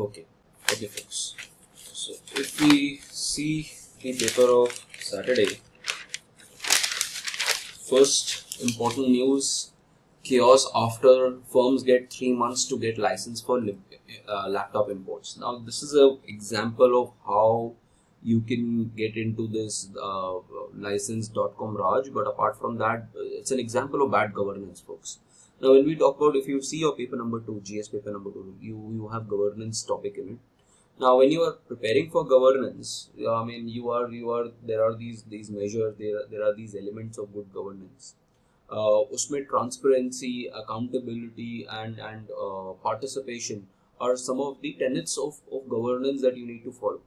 Okay, okay, folks. So if we see the paper of Saturday, first important news: chaos after firms get three months to get license for uh, laptop imports. Now this is a example of how you can get into this uh, license.com Raj, but apart from that, it's an example of bad governance, folks. Now, when we talk about if you see your paper number two, GS paper number two, you you have governance topic in it. Now, when you are preparing for governance, I mean, you are you are there are these these measures, there there are these elements of good governance. Uh, उसमें transparency, accountability, and and uh, participation are some of the tenets of, of governance that you need to follow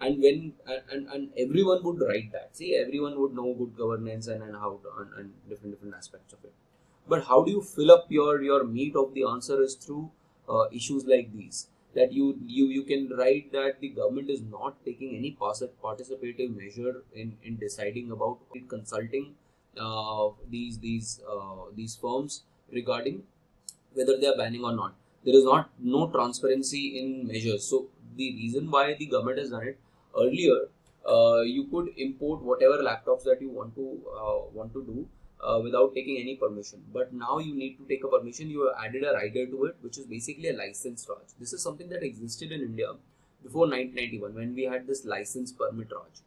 and when and, and everyone would write that see everyone would know good governance and, and how to, and, and different different aspects of it but how do you fill up your your meat of the answer is through uh, issues like these. That you you you can write that the government is not taking any participative measure in in deciding about consulting uh, these these uh, these firms regarding whether they are banning or not. There is not no transparency in measures. So the reason why the government has done it earlier uh, you could import whatever laptops that you want to uh, want to do uh, without taking any permission but now you need to take a permission you have added a rider to it which is basically a license raj this is something that existed in india before 1991 when we had this license permit raj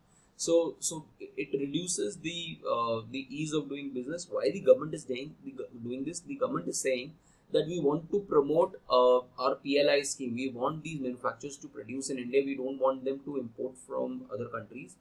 so so it reduces the uh, the ease of doing business why the government is doing, doing this the government is saying that we want to promote uh, our PLI scheme. We want these manufacturers to produce in India. We don't want them to import from other countries.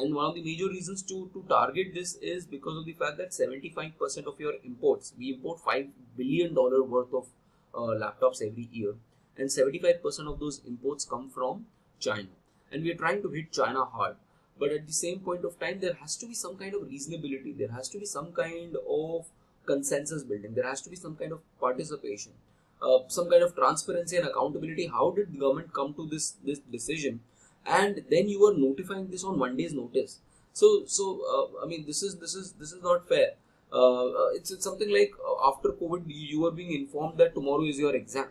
And one of the major reasons to, to target this is because of the fact that 75% of your imports, we import $5 billion worth of uh, laptops every year. And 75% of those imports come from China. And we are trying to hit China hard. But at the same point of time, there has to be some kind of reasonability. There has to be some kind of consensus building. There has to be some kind of participation, uh, some kind of transparency and accountability. How did the government come to this this decision? And then you are notifying this on one day's notice. So so uh, I mean this is this is this is not fair. Uh, uh it's, it's something like uh, after COVID, you are being informed that tomorrow is your exam.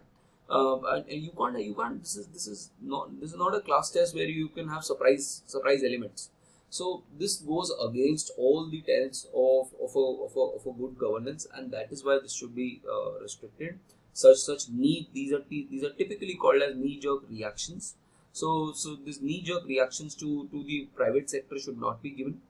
Uh, and, and, you can't you can't this is this is not this is not a class test where you can have surprise surprise elements so this goes against all the tenets of, of, a, of, a, of a good governance and that is why this should be uh, restricted. Such such knee these are these are typically called as knee jerk reactions. So so this knee jerk reactions to, to the private sector should not be given.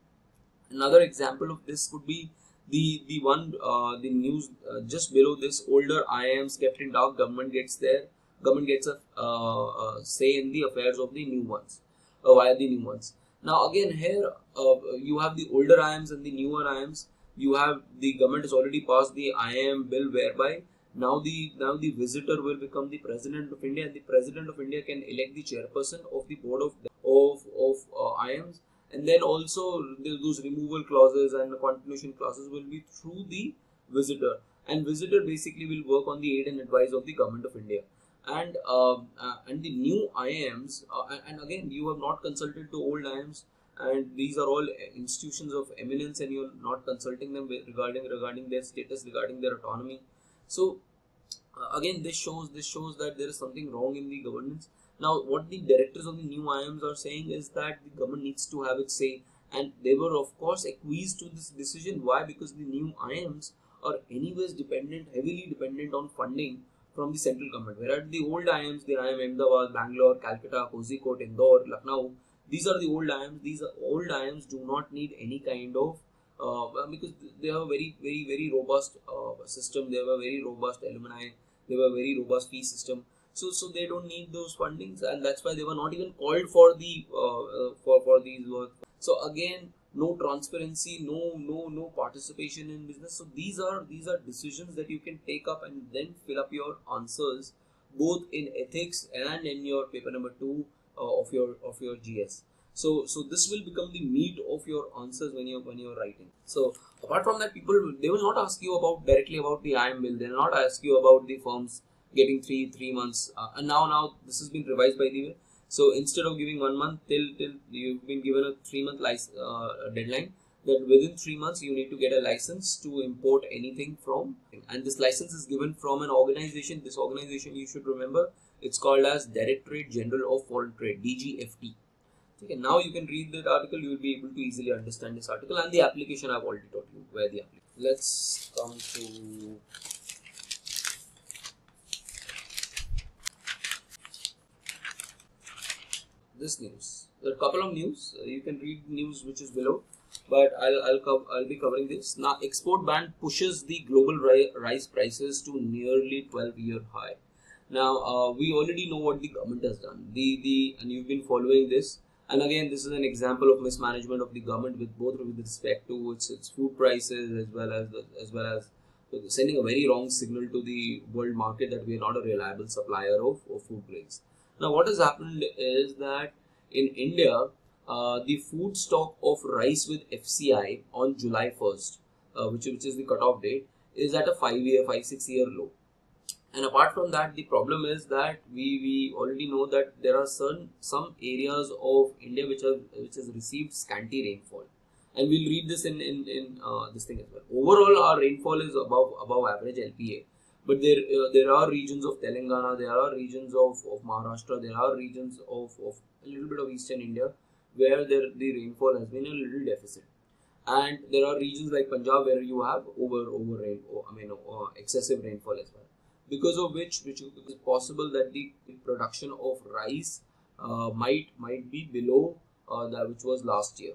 Another example of this would be the the one uh, the news uh, just below this older IIMs kept in dark government gets there government gets a uh, say in the affairs of the new ones uh, via the new ones now again here uh, you have the older IIMs and the newer IIMs. You have the government has already passed the IIM bill whereby now the now the visitor will become the president of India and the president of India can elect the chairperson of the board of of of uh, IIMs and then also those removal clauses and continuation clauses will be through the visitor. And visitor basically will work on the aid and advice of the government of India. And uh, uh, and the new IIMs uh, and again you have not consulted to old IIMs and these are all institutions of eminence and you're not consulting them regarding regarding their status regarding their autonomy. So uh, again this shows this shows that there is something wrong in the governance. Now what the directors of the new IIMs are saying is that the government needs to have its say. And they were of course acquiesced to this decision. Why? Because the new IIMs are anyways dependent heavily dependent on funding from the central government. Whereas the old IIMs, the IIM Ahmedabad, Bangalore, Calcutta, Kozhikode, Indore, Lucknow, these are the old IIMs. These old IIMs do not need any kind of because they have a very, very, very robust uh, system. They have a very robust alumni. They have a very robust fee system. So, so they don't need those fundings, and that's why they were not even called for the uh, uh for for these work. So again, no transparency no no no participation in business so these are these are decisions that you can take up and then fill up your answers both in ethics and in your paper number 2 uh, of your of your gs so so this will become the meat of your answers when you're when you're writing so apart from that people they will not ask you about directly about the IIM bill they will not ask you about the firms getting three three months uh, and now now this has been revised by the way so instead of giving one month till till you've been given a three month license uh, deadline, that within three months you need to get a license to import anything from, and this license is given from an organization. This organization you should remember It's called as Directorate General of Foreign Trade (DGFT). Okay, now you can read that article. You will be able to easily understand this article and the application. I've already taught you where the application. Let's come to this news. There are a couple of news. Uh, you can read news which is below, but I'll I'll, I'll be covering this. Now, export ban pushes the global ri rice prices to nearly 12 year high. Now, uh, we already know what the government has done. The the and you've been following this. And again, this is an example of mismanagement of the government with both with respect to its, its food prices as well as the, as well as sending a very wrong signal to the world market that we are not a reliable supplier of, of food grains. Now, what has happened is that in India, uh, the food stock of rice with FCI on July 1st, uh, which, which is the cutoff date, is at a 5 year, 5 6 year low. And apart from that, the problem is that we, we already know that there are certain some areas of India which have which has received scanty rainfall. And we'll read this in, in, in uh, this thing as well. Overall, our rainfall is above above average LPA but there uh, there are regions of Telangana, there are regions of, of Maharashtra, there are regions of, of a little bit of eastern India where there, the rainfall has been a little deficit. And there are regions like Punjab where you have over over rain, I mean uh, excessive rainfall as well. Because of which, which is possible that the production of rice uh, might might be below uh, that which was last year.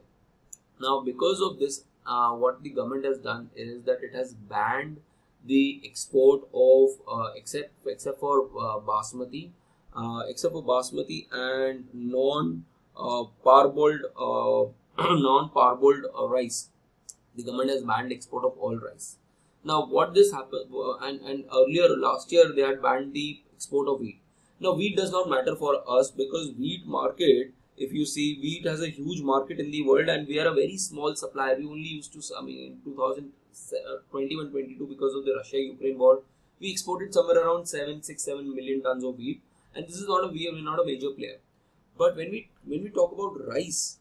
Now, because of this, uh, what the government has done is that it has banned the export of uh, except except for uh, basmati uh, except for basmati and non parboiled non parboiled rice the government has banned export of all rice now what this happened uh, and and earlier last year they had banned the export of wheat. Now wheat does not matter for us because wheat market if you see wheat has a huge market in the world and we are a very small supplier. We only used to i mean in 2021 22 because of the russia ukraine war we exported somewhere around 7 6 7 million tons of wheat. And this is not a we are not a major player. But when we when we talk about rice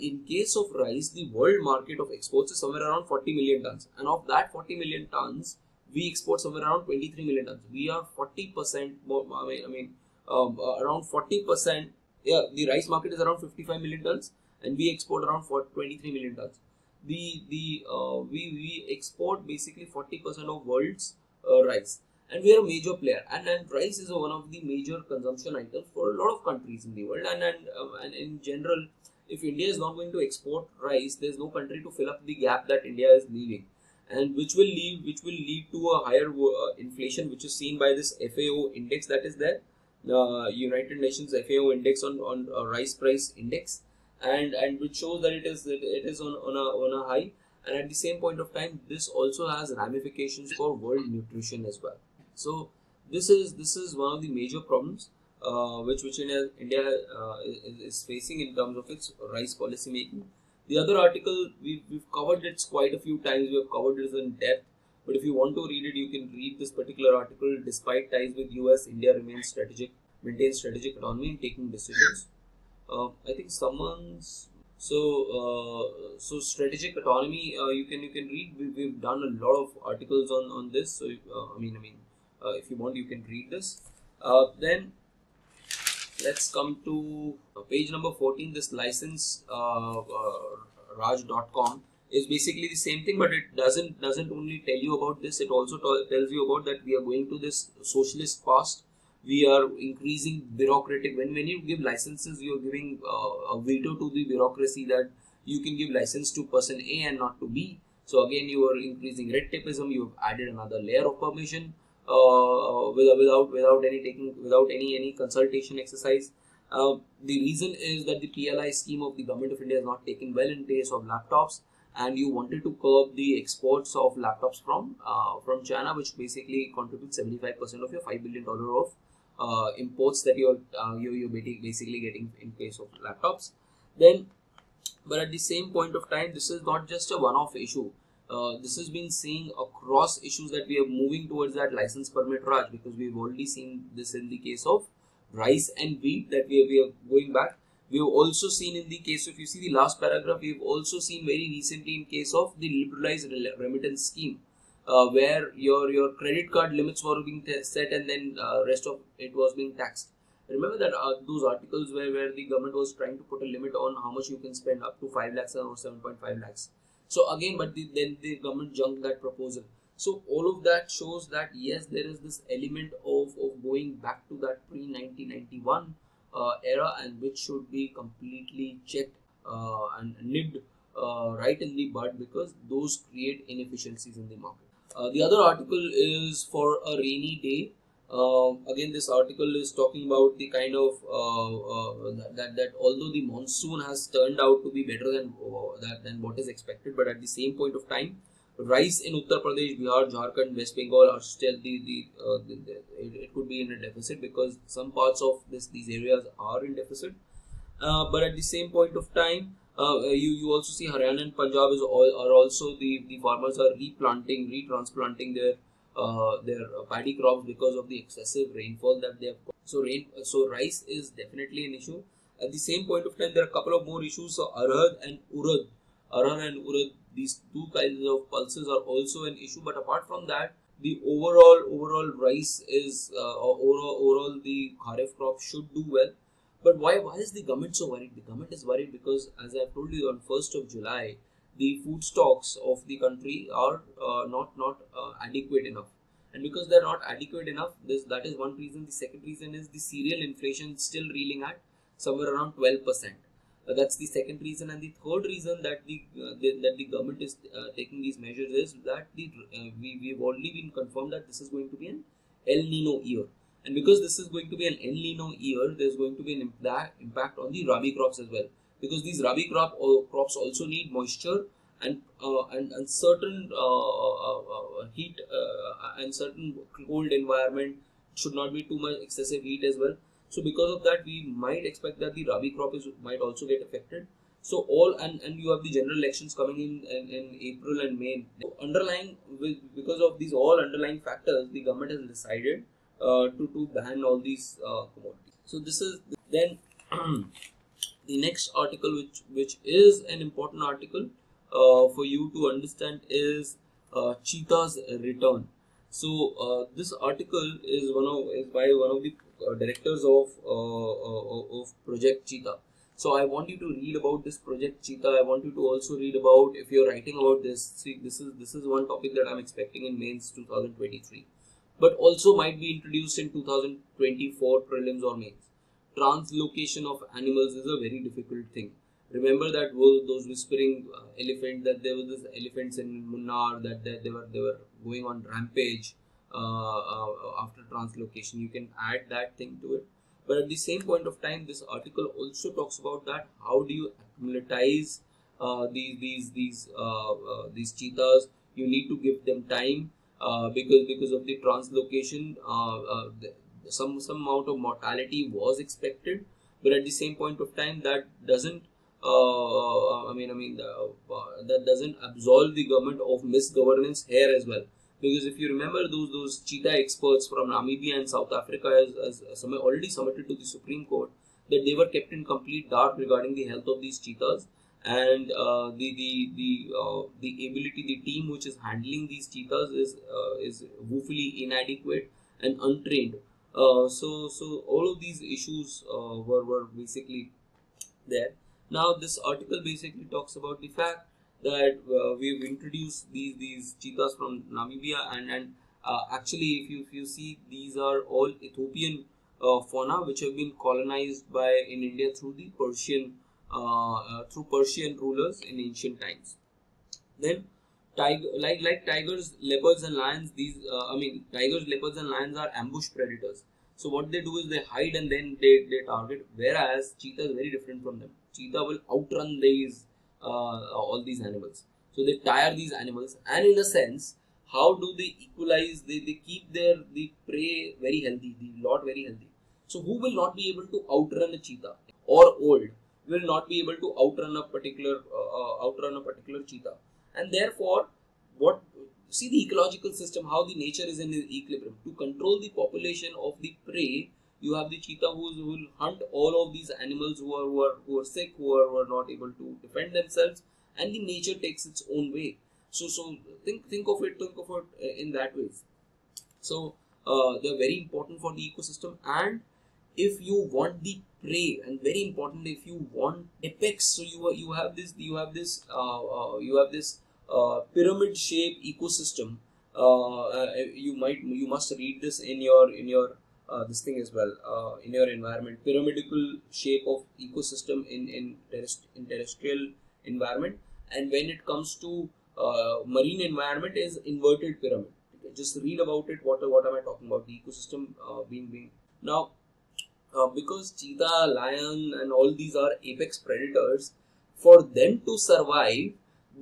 in case of rice the world market of exports is somewhere around 40 million tons and of that 40 million tons we export somewhere around 23 million tons we are 40 percent more i mean, I mean um, uh, around 40 percent yeah, the rice market is around 55 million tons, and we export around 23 million tons. The the uh, we we export basically 40 percent of world's uh, rice, and we are a major player. And and rice is one of the major consumption items for a lot of countries in the world. And and um, and in general, if India is not going to export rice, there's no country to fill up the gap that India is leaving and which will lead which will lead to a higher uh, inflation which is seen by this FAO index that is there uh, United Nations FAO index on on uh, rice price index, and and which shows that it is it is on on a on a high. And at the same point of time, this also has ramifications for world nutrition as well. So this is this is one of the major problems uh, which which India, India uh, is, is, facing in terms of its rice policy making. The other article we've, we've covered it quite a few times. We have covered it in depth. But if you want to read it, you can read this particular article. Despite ties with US, India remains strategic, maintains strategic autonomy in taking decisions. Uh, I think someone's so uh, so strategic autonomy. Uh, you can you can read. We, have done a lot of articles on on this. So uh, I mean I mean, uh, if you want, you can read this. Uh, then let's come to page number 14 this license uh, uh, raj.com is basically the same thing but it doesn't doesn't only tell you about this it also tells you about that we are going to this socialist past. We are increasing bureaucratic when when you give licenses you are giving uh, a veto to the bureaucracy that you can give license to person a and not to b. So again you are increasing red tapeism you have added another layer of permission uh, without without any taking without any any consultation exercise uh, the reason is that the PLI scheme of the government of India is not taken well in case of laptops and you wanted to curb the exports of laptops from uh, from China, which basically contributes 75% of your five billion dollar of uh, imports that you're uh, you're, basically getting in case of laptops. Then, but at the same point of time, this is not just a one-off issue. Uh, this has been seen across issues that we are moving towards that license permit Raj because we've already seen this in the case of rice and wheat that we are, we are going back we have also seen in the case of, you see the last paragraph, we have also seen very recently in case of the liberalized remittance scheme. uh, where your your credit card limits were being set and then uh, rest of it was being taxed remember that uh, those articles where, where the government was trying to put a limit on how much you can spend up to 5 lakhs or 7.5 lakhs so again but the, then the government junked that proposal. So all of that shows that yes there is this element of, of going back to that pre 1991 uh, era and which should be completely checked uh, and nibbed uh, right in the bud because those create inefficiencies in the market. Uh, the other article is for a rainy day uh, again this article is talking about the kind of uh, uh, that, that although the monsoon has turned out to be better than uh, that than what is expected but at the same point of time rice in uttar pradesh bihar jharkhand west bengal are still the the, uh, the, the it, it, could be in a deficit because some parts of this these areas are in deficit. Uh, but at the same point of time you you also see haryana and punjab is all, are also the the farmers are replanting retransplanting their uh, their paddy crops because of the excessive rainfall that they have got. So rain, so rice is definitely an issue. At the same point of time, there are a couple of more issues. So arhar and urad, arhar and urad, these two kinds of pulses are also an issue. But apart from that, the overall overall rice is uh, overall overall the kharif crop should do well. But why why is the government so worried? The government is worried because, as I have told you, on first of July, the food stocks of the country are uh, not not uh, adequate enough. And because they're not adequate enough this that is one reason. The second reason is the cereal inflation still reeling at somewhere around 12 percent. Uh, that's the second reason. And the third reason that the, uh, the that the government is uh, taking these measures is that the uh, we we've already been confirmed that this is going to be an el nino year. And because this is going to be an el nino year there's going to be an impact impact on the rabi crops as well because these rabi crop uh, crops also need moisture and uh, and, and certain uh, uh, heat and certain cold environment should not be too much excessive heat as well. So because of that we might expect that the rabi crop is might also get affected. So all and and you have the general elections coming in in, in april and may. So underlying with, because of these all underlying factors the government has decided uh, to to ban all these uh, commodities. So this is then the next article which which is an important article uh, for you to understand is uh, cheetah's return. So uh, this article is one of is by one of the uh, directors of uh, uh, of project cheetah. So i want you to read about this project cheetah. I want you to also read about if you're writing about this see this is this is one topic that i'm expecting in mains 2023 but also might be introduced in 2024 prelims or mains translocation of animals is a very difficult thing. Remember that those whispering uh, elephant that there was this elephants in Munnar that, that they were they were going on rampage uh, uh, after translocation. You can add that thing to it. But at the same point of time, this article also talks about that how do you acclimatize uh, these these these uh, these cheetahs? You need to give them time because because of the translocation. The, some some amount of mortality was expected but at the same point of time that doesn't uh, I mean I mean uh, that doesn't absolve the government of misgovernance here as well. Because if you remember those those cheetah experts from Namibia and South Africa has, has already submitted to the Supreme Court that they were kept in complete dark regarding the health of these cheetahs and uh, the the the uh, the ability the team which is handling these cheetahs is uh, is woefully inadequate and untrained uh, so so all of these issues uh, were, were basically there. Now this article basically talks about the fact that uh, we've introduced these these cheetahs from namibia and and uh, actually if you if you see these are all ethiopian uh, fauna which have been colonized by in india through the persian through persian rulers in ancient times. Then tiger like like tigers leopards and lions these uh, i mean tigers leopards and lions are ambush predators. So what they do is they hide and then they, they target whereas cheetah is very different from them. Cheetah will outrun these uh, all these animals. So they tire these animals and in a sense how do they equalize they, they keep their the prey very healthy the lot very healthy. So who will not be able to outrun a cheetah or old will not be able to outrun a particular uh, uh outrun a particular cheetah and therefore what see the ecological system how the nature is in equilibrium to control the population of the prey you have the cheetah who will hunt all of these animals who are who are, who are sick who are, who are not able to defend themselves and the nature takes its own way So so think think of it think of it uh, in that way. So uh, they're very important for the ecosystem and if you want the prey and very important if you want apex so you you have this you have this uh, uh, you have this pyramid shape ecosystem uh, uh, you might you must read this in your in your uh, this thing as well uh, in your environment. Pyramidical shape of ecosystem in in, terrest- in terrestrial environment. And when it comes to uh, marine environment is inverted pyramid. Just read about it. What what am i talking about? The ecosystem uh, being being. Now uh, because cheetah lion and all these are apex predators for them to survive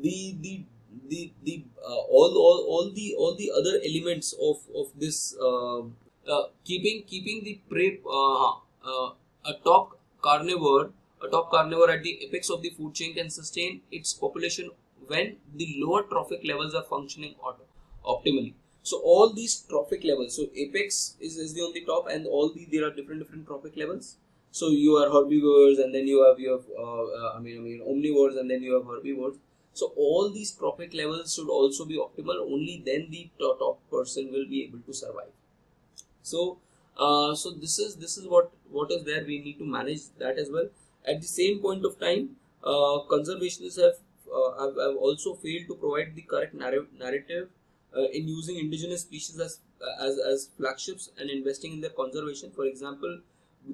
the the the, the uh, all, all all the all the other elements of of this uh, uh, keeping keeping the prey uh, uh, a top carnivore a top carnivore at the apex of the food chain can sustain its population when the lower trophic levels are functioning auto- optimally. So all these trophic levels so apex is, is the on the top and all the there are different different trophic levels. So you are herbivores and then you have you have uh, uh, i mean i mean omnivores and then you have herbivores so all these trophic levels should also be optimal. Only then the to- top person will be able to survive. So, uh, so this is this is what what is there. We need to manage that as well. At the same point of time, uh, conservationists have, uh, have have also failed to provide the correct narrative narrative uh, in using indigenous species as as as flagships and investing in their conservation. For example,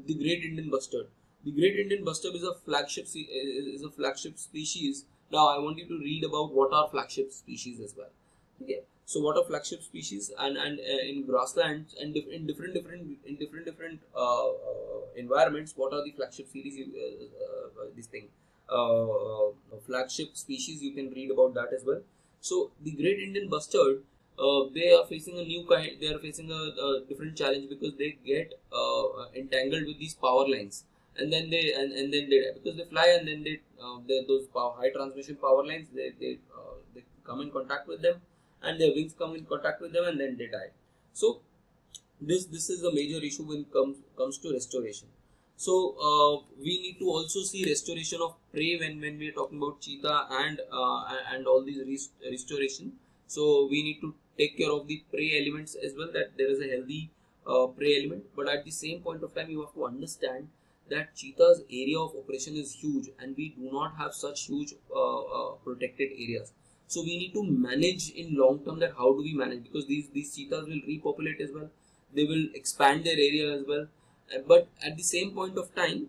the great Indian bustard. The great Indian bustard is a flagship is a flagship species now I want you to read about what are flagship species as well. Okay, so what are flagship species and and uh, in grasslands and in different different in different different uh, uh, environments, what are the flagship series? Uh, uh, this thing, flagship species. You can read about that as well. So the Great Indian Bustard. Uh, they are facing a new kind. They are facing a, a different challenge because they get uh, entangled with these power lines and then they and, and then they because they fly and then they those power, high transmission power lines they they, uh, they come in contact with them and their wings come in contact with them and then they die. So this this is a major issue when comes comes to restoration. So uh, we need to also see restoration of prey when when we are talking about cheetah and uh, and all these rest- restoration. So we need to take care of the prey elements as well that there is a healthy uh, prey element. But at the same point of time you have to understand that cheetah's area of operation is huge and we do not have such huge uh, uh, protected areas. So we need to manage in long term that how do we manage? Because these these cheetahs will repopulate as well. They will expand their area as well. Uh, but at the same point of time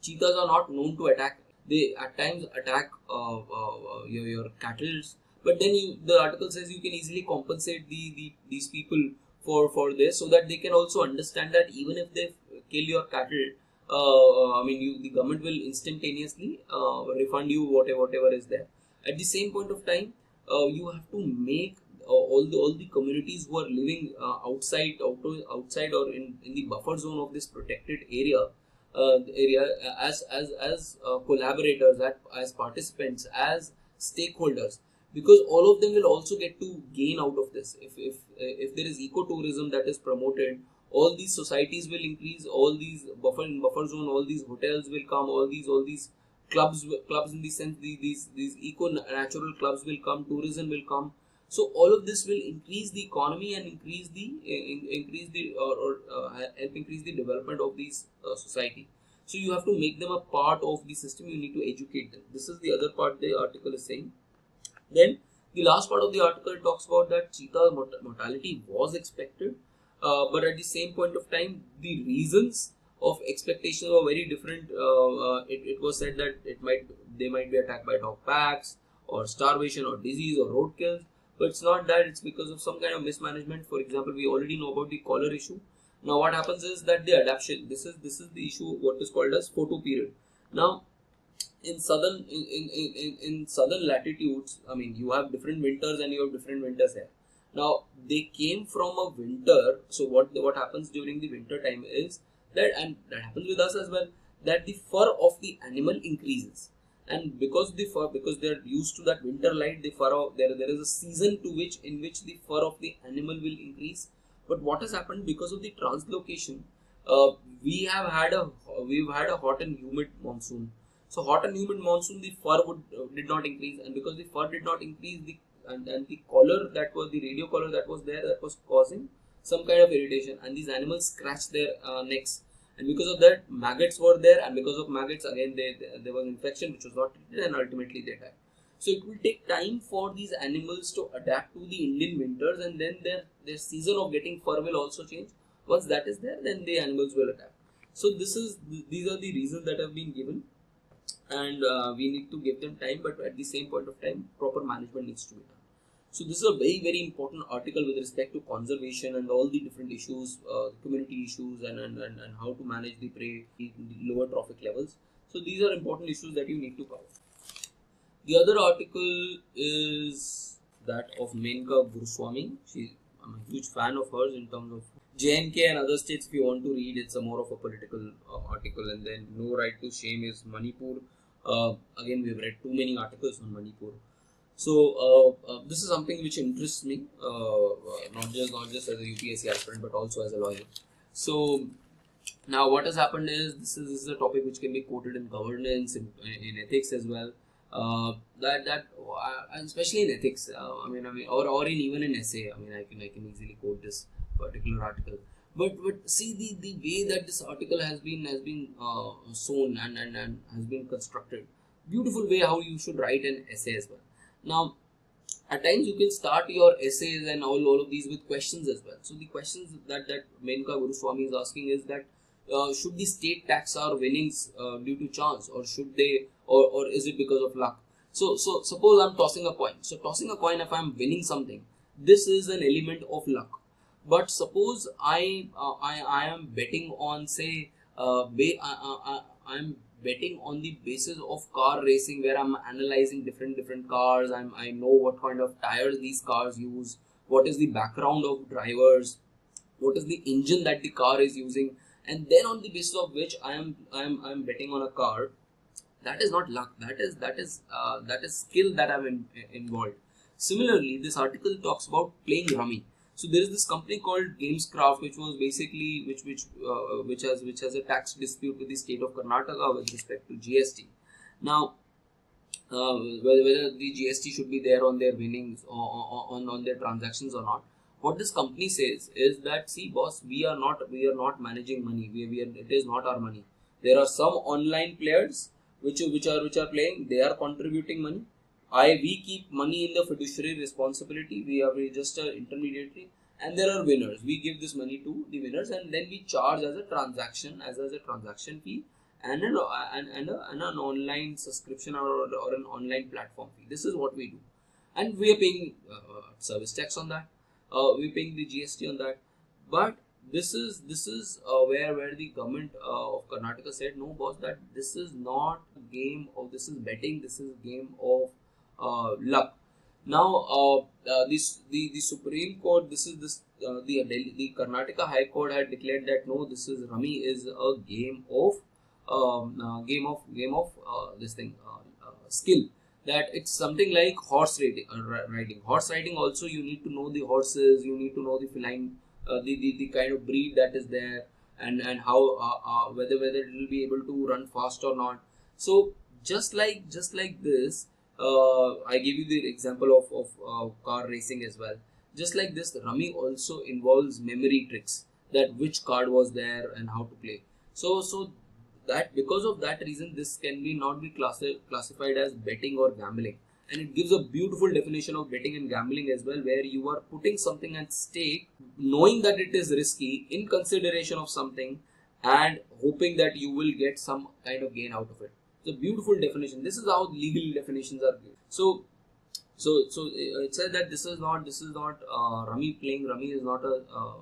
cheetahs are not known to attack. They at times attack uh, uh, uh, your, your cattle. But then you the article says you can easily compensate the, the these people for for this so that they can also understand that even if they kill your cattle I mean, you the government will instantaneously uh, refund you whatever whatever is there. At the same point of time, uh, you have to make uh, all the all the communities who are living uh, outside outside outside or in, in the buffer zone of this protected area uh, area uh, as as as uh, collaborators as, as participants as stakeholders because all of them will also get to gain out of this if if if there is ecotourism that is promoted all these societies will increase all these buffer buffer zone all these hotels will come all these all these clubs clubs in the sense these these, these eco natural clubs will come tourism will come. So all of this will increase the economy and increase the in, increase the or, or uh, help increase the development of these uh, society. So you have to make them a part of the system you need to educate them. This is the other part the article is saying. Then the last part of the article talks about that cheetah mortality was expected uh, but at the same point of time the reasons of expectations were very different. Uh, uh, it, it was said that it might they might be attacked by dog packs or starvation or disease or roadkills. But it's not that it's because of some kind of mismanagement. For example we already know about the collar issue. Now what happens is that the adaptation this is this is the issue what is called as photo period. Now in southern in, in, in, in southern latitudes i mean you have different winters and you have different winters here now they came from a winter. So what what happens during the winter time is that and that happens with us as well that the fur of the animal increases. And because the fur because they are used to that winter light the fur of there there is a season to which in which the fur of the animal will increase. But what has happened because of the translocation uh, we have had a we've had a hot and humid monsoon. So hot and humid monsoon the fur would uh, did not increase. And because the fur did not increase the and, and the collar that was the radio collar that was there that was causing some kind of irritation and these animals scratched their uh, necks. And because of that maggots were there and because of maggots again they, they, there was infection which was not treated and ultimately they died. So it will take time for these animals to adapt to the indian winters and then their their season of getting fur will also change. Once that is there then the animals will adapt. So this is these are the reasons that have been given and uh, we need to give them time but at the same point of time proper management needs to be done so this is a very very important article with respect to conservation and all the different issues uh, community issues and, and, and, and how to manage the prey in lower trophic levels so these are important issues that you need to cover the other article is that of Menaka Guruswamy. She, I'm a huge fan of hers in terms of JNK and other states. If you want to read, it's a more of a political uh, article. And then No Right to Shame is Manipur. Uh, again, we've read too many articles on Manipur. So uh, uh, this is something which interests me, uh, not just not just as a UPSC aspirant, but also as a lawyer. So now what has happened is this is, this is a topic which can be quoted in governance, in, in ethics as well. Uh, that that uh, especially in ethics uh, i mean i mean or, or in even in essay i mean i can i can easily quote this particular article but but see the the way that this article has been has been uh, sewn and, and and has been constructed beautiful way how you should write an essay as well now at times you can start your essays and all, all of these with questions as well. So the questions that that menaka guruswamy is asking is that uh, should the state tax our winnings uh, due to chance or should they or, or is it because of luck? So so suppose i'm tossing a coin. So tossing a coin if i'm winning something this is an element of luck. But suppose i uh, i i am betting on say uh, ba- I, I, i'm betting on the basis of car racing where i'm analyzing different different cars. I'm i know what kind of tires these cars use. What is the background of drivers? What is the engine that the car is using? And then on the basis of which i am i am i am betting on a car. That is not luck. That is that is uh, that is skill that i'm in, involved. Similarly this article talks about playing rummy so there is this company called gameskraft which was basically which which uh, which has which has a tax dispute with the state of karnataka with respect to gst now uh, whether, whether the gst should be there on their winnings or, on, on their transactions or not what this company says is that see boss we are not we are not managing money. We, we are, it is not our money. There are some online players which which are which are playing. They are contributing money i we keep money in the fiduciary responsibility. We are just an intermediary. And there are winners. We give this money to the winners and then we charge as a transaction as, as a transaction fee and an, and, and, a, and an online subscription or, or an online platform fee. This is what we do. And we are paying uh, service tax on that. Uh, we're paying the gst on that. But this is this is uh, where where the government uh, of Karnataka said no boss that this is not a game of this is betting. This is game of luck. Now uh, uh, this the the Supreme Court this is this uh, the the Karnataka High Court had declared that no this is rummy is a game of um, game of game of this thing skill. That it's something like horse riding, riding. Horse riding also you need to know the horses you need to know the feline uh, the, the the kind of breed that is there and and how uh, uh, whether whether it will be able to run fast or not. So just like just like this Uh, i give you the example of of uh, car racing as well. Just like this rummy also involves memory tricks that which card was there and how to play. So so that because of that reason this can be not be classi- classified as betting or gambling. And it gives a beautiful definition of betting and gambling as well where you are putting something at stake knowing that it is risky in consideration of something and hoping that you will get some kind of gain out of it it's a beautiful definition. This is how legal definitions are given. So so so uh, it says that this is not this is not uh, rummy playing. Rummy is not a uh,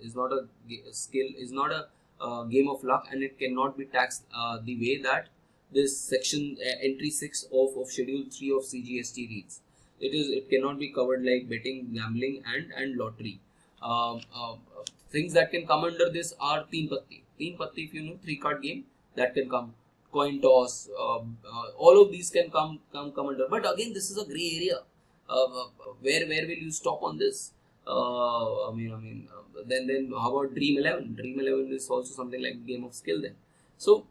is not a skill is not a uh, game of luck and it cannot be taxed uh, the way that this section uh, entry 6 of, of schedule 3 of cgst reads. It is it cannot be covered like betting gambling and and lottery. Uh, things that can come under this are teen patti. Teen patti if you know three card game that can come coin toss um, uh, all of these can come come come under. But again this is a gray area uh, uh, where where will you stop on this? Uh, i mean i mean then then how about dream 11 dream 11 is also something like game of skill then. So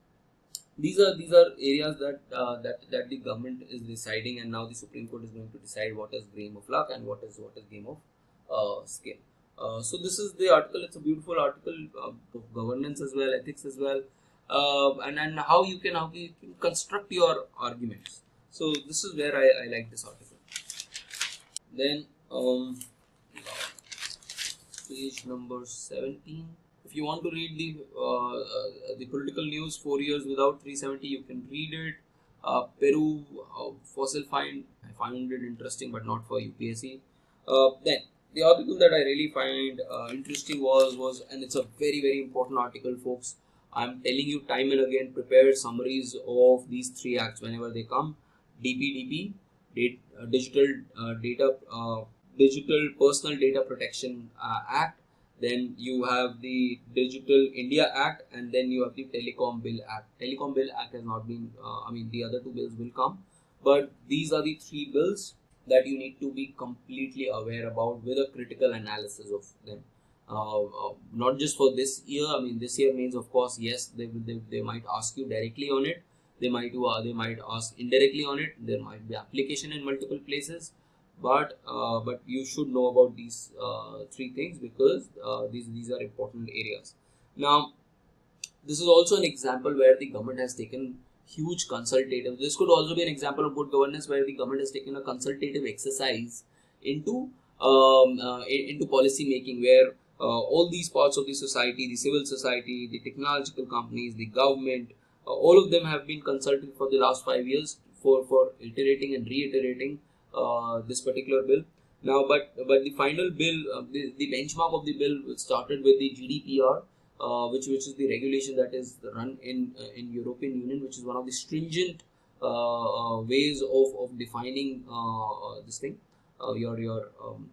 these are these are areas that uh, that that the government is deciding and now the supreme court is going to decide what is game of luck and what is what is game of uh, skill. Uh, so this is the article. It's a beautiful article uh, of governance as well ethics as well uh, and and how you can how you can construct your arguments. So this is where i, I like this article. Then um, page number 17 if you want to read the uh, uh, the political news four years without 370 you can read it. Uh, peru uh, fossil find i found it interesting but not for upsc uh, then the article that i really find interesting was was and it's a very very important article folks i'm telling you time and again prepare summaries of these three acts whenever they come dpdp date, uh, digital uh, data uh, digital personal data protection act then you have the Digital India Act, and then you have the Telecom Bill Act. Telecom Bill Act has not been, uh, I mean, the other two bills will come, but these are the three bills that you need to be completely aware about with a critical analysis of them. Uh, uh, not just for this year. I mean, this year means, of course, yes, they. They, they might ask you directly on it. They might. Uh, they might ask indirectly on it. There might be application in multiple places but uh, but you should know about these uh, three things because uh, these these are important areas now this is also an example where the government has taken huge consultative this could also be an example of good governance where the government has taken a consultative exercise into um, into policy making where uh, all these parts of the society the civil society the technological companies the government uh, all of them have been consulted for the last 5 years for for iterating and reiterating uh, this particular bill. Now, but but the final bill, uh, the, the benchmark of the bill started with the GDPR, uh, which which is the regulation that is run in in European Union, which is one of the stringent ways of, of defining this thing, your your um,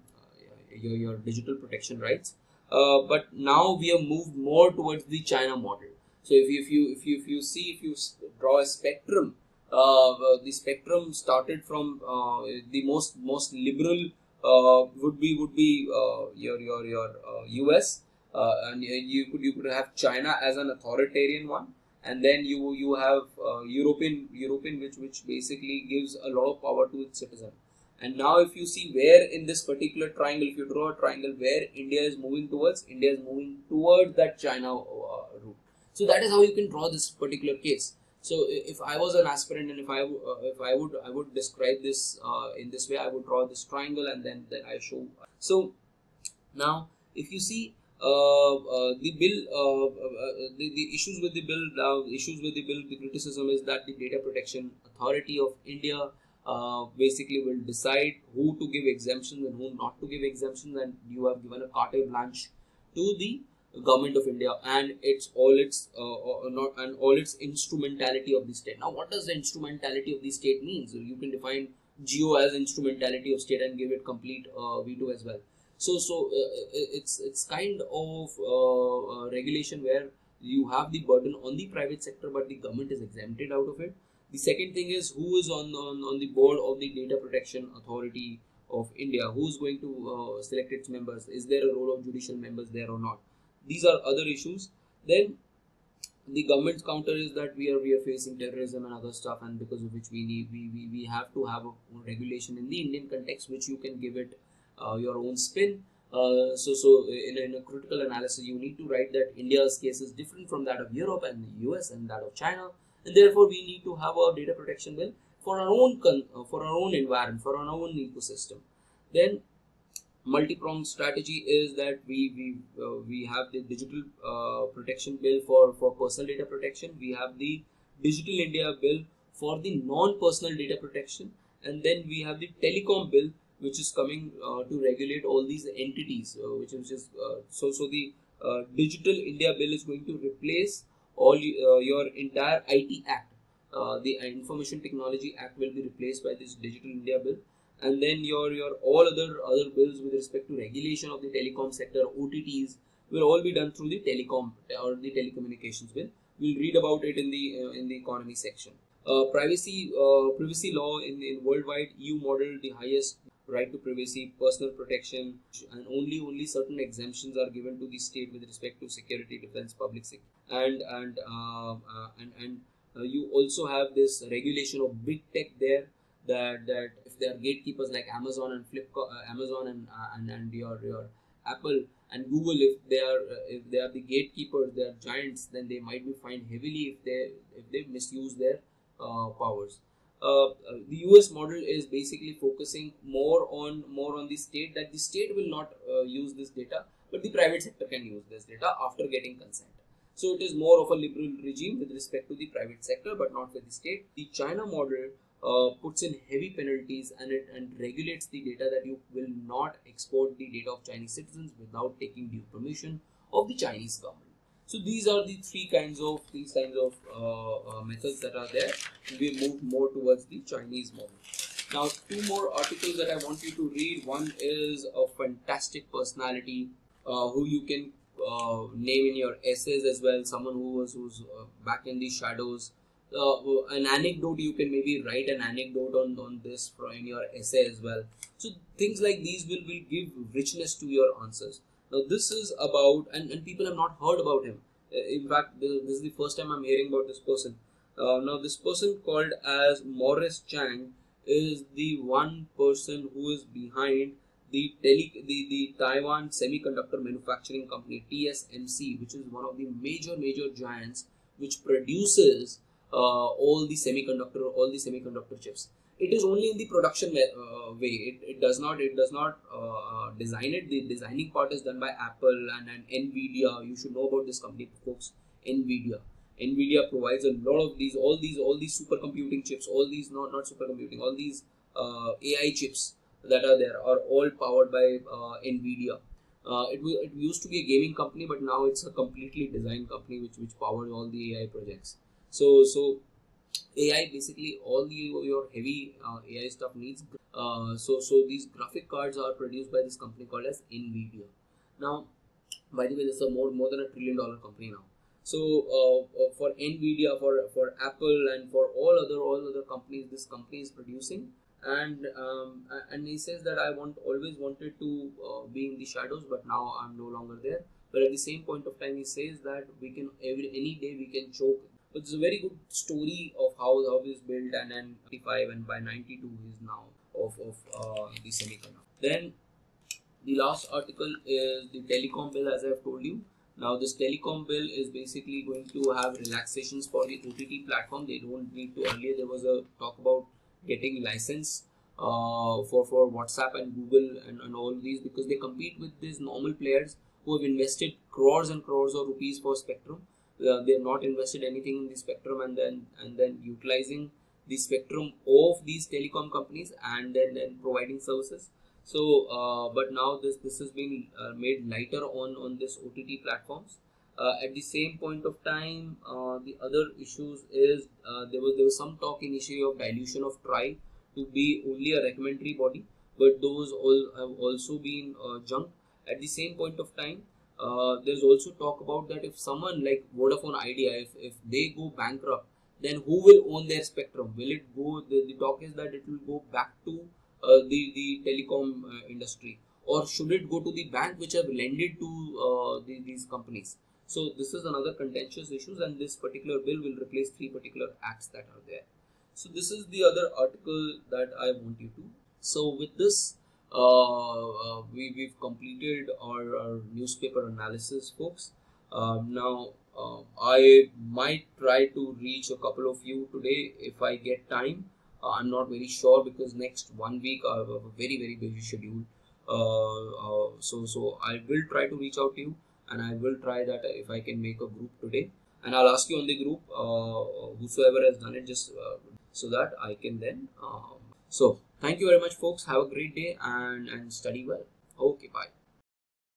your your digital protection rights. Uh, but now we have moved more towards the China model. So if you, if you if you if you see if you draw a spectrum uh, uh, the spectrum started from uh, the most most liberal would be would be your your your US and you could you could have China as an authoritarian one and then you you have uh, European European which which basically gives a lot of power to its citizen. And now if you see where in this particular triangle, if you draw a triangle where India is moving towards, India is moving towards that China uh, route. So that is how you can draw this particular case. So if I was an aspirant and if I uh, if I would I would describe this uh, in this way, I would draw this triangle and then then I show. So now if you see uh, uh, the bill, uh, uh, the, the issues with the bill, issues with the bill, the criticism is that the Data Protection Authority of India basically will decide who to give exemptions and who not to give exemptions, and you have given a carte blanche to the government of India and its all its uh, uh, not and all its instrumentality of the state. Now, what does the instrumentality of the state means? You can define geo as instrumentality of state and give it complete uh, veto as well. So, so uh, it's it's kind of uh, regulation where you have the burden on the private sector, but the government is exempted out of it. The second thing is who is on on, on the board of the Data Protection Authority of India? Who is going to uh, select its members? Is there a role of judicial members there or not? these are other issues then the government's counter is that we are we are facing terrorism and other stuff and because of which we need we, we, we have to have a regulation in the indian context which you can give it uh, your own spin uh, so so in in a, critical analysis you need to write that india's case is different from that of europe and the us and that of china and therefore we need to have a data protection bill for our own uh, for our own environment for our own ecosystem. Then multi-pronged strategy is that we we uh, we have the digital uh, protection bill for for personal data protection. We have the digital india bill for the non-personal data protection. And then we have the telecom bill which is coming uh, to regulate all these entities uh, which is just uh, so so the digital india bill is going to replace all your entire it act the information technology act will be replaced by this digital india bill. And then your your all other other bills with respect to regulation of the telecom sector OTTs will all be done through the telecom or the telecommunications bill. We'll read about it in the uh, in the economy section. Uh, privacy uh, privacy law in, in worldwide EU model the highest right to privacy personal protection and only only certain exemptions are given to the state with respect to security defense public sector and and uh, uh, and and Uh, you also have this regulation of big tech there that that if there are gatekeepers like Amazon and Flipkart, uh, Amazon and, uh, and and your your Apple and Google, if they are uh, if they are the gatekeepers, they are giants, then they might be fined heavily if they if they misuse their uh, powers. Uh, uh, the US model is basically focusing more on more on the state that the state will not use this data, but the private sector can use this data after getting consent. So it is more of a liberal regime with respect to the private sector, but not with the state. The China model uh, puts in heavy penalties and it and regulates the data that you will not export the data of Chinese citizens without taking due permission of the Chinese government. So these are the three kinds of these kinds of uh, uh, methods that are there. We move more towards the Chinese model. Now, two more articles that I want you to read. One is a fantastic personality uh, who you can uh, name in your essays as well. Someone who was who's uh, back in the shadows. Uh, an anecdote you can maybe write an anecdote on, on this in your essay as well. So things like these will, will give richness to your answers. Now this is about and, and people have not heard about him. Uh, in fact this is the first time i'm hearing about this person. Uh, now this person called as Morris Chang is the one person who is behind the tele the, the Taiwan Semiconductor Manufacturing Company TSMC which is one of the major major giants which produces uh, all the semiconductor all the semiconductor chips. It is only in the production uh, way. It, it does not it does not uh, design it. The designing part is done by apple and, and nvidia. You should know about this company folks. Nvidia. Nvidia provides a lot of these all these all these supercomputing chips all these not not supercomputing all these uh, ai chips that are there are all powered by uh, nvidia uh, it, it used to be a gaming company but now it's a completely designed company which which powers all the ai projects so so AI basically all the, your heavy uh, AI stuff needs. So so these graphic cards are produced by this company called as Nvidia. Now, by the way, this is a more more than a trillion dollar company now. So uh for Nvidia, for for Apple, and for all other all other companies, this company is producing. And um, and he says that I want always wanted to uh, be in the shadows, but now I'm no longer there. But at the same point of time, he says that we can every any day we can choke but it's a very good story of how how he's built and then 95 and by 92 he's now of, of uh, the semiconductor. Then the last article is the telecom bill as I've told you. Now this telecom bill is basically going to have relaxations for the OTT platform. They don't need to earlier there was a talk about getting license uh, for, for WhatsApp and Google and, and all these because they compete with these normal players who have invested crores and crores of rupees for spectrum. Uh, they have not invested anything in the spectrum and then and then utilizing the spectrum of these telecom companies and then, then providing services. So uh, but now this this has been uh, made lighter on on this ott platforms uh, at the same point of time uh, the other issues is uh, there was there was some talk initially of dilution of TRAI to be only a recommendatory body but those all have also been junked at the same point of time uh, there's also talk about that if someone like Vodafone Idea, if, if they go bankrupt, then who will own their spectrum? Will it go? The, the talk is that it will go back to uh, the the telecom uh, industry, or should it go to the bank which have lended to uh, the, these companies? So this is another contentious issues, and this particular bill will replace three particular acts that are there. So this is the other article that I want you to. So with this, uh, uh, we, we've completed our, our newspaper analysis folks um, now uh, I might try to reach a couple of you today if I get time uh, I'm not very sure because next one week I have a very very busy schedule uh, so so I will try to reach out to you and I will try that if I can make a group today and I'll ask you on the group whosoever has done it just so that I can then um, so Thank you very much, folks. Have a great day and, and study well. Okay, bye.